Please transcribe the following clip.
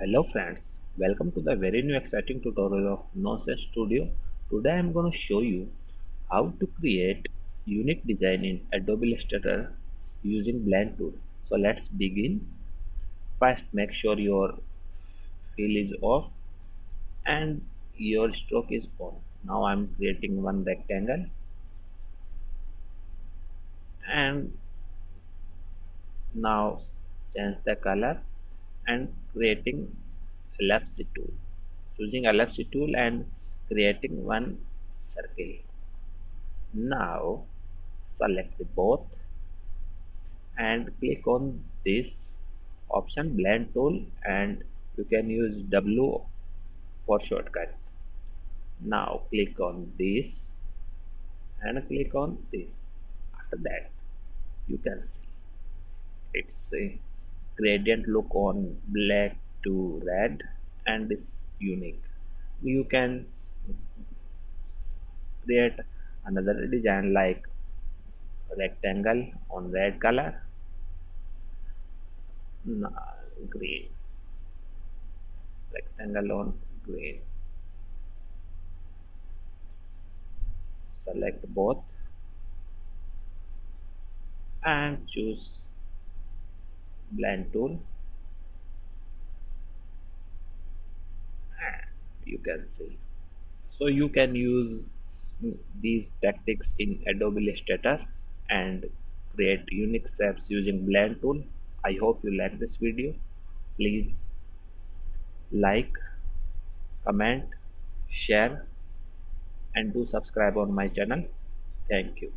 Hello friends, welcome to the very new exciting tutorial of Nonsense Studio. Today I am going to show you how to create unique design in Adobe Illustrator using Blend tool. So let's begin. First make sure your fill is off and your stroke is on. Now I am creating one rectangle and now change the color and creating ellipse tool. Choosing ellipse tool and creating one circle. Now select both and click on this option blend tool and you can use W for shortcut. Now click on this and click on this. After that you can see. It's a gradient look on black to red and is unique. You can create another design like rectangle on red color green. Rectangle on green. Select both and choose blend tool. Ah, you can see. So you can use these tactics in Adobe Illustrator and create unique shapes using blend tool. I hope you like this video. Please like comment share and do subscribe on my channel. Thank you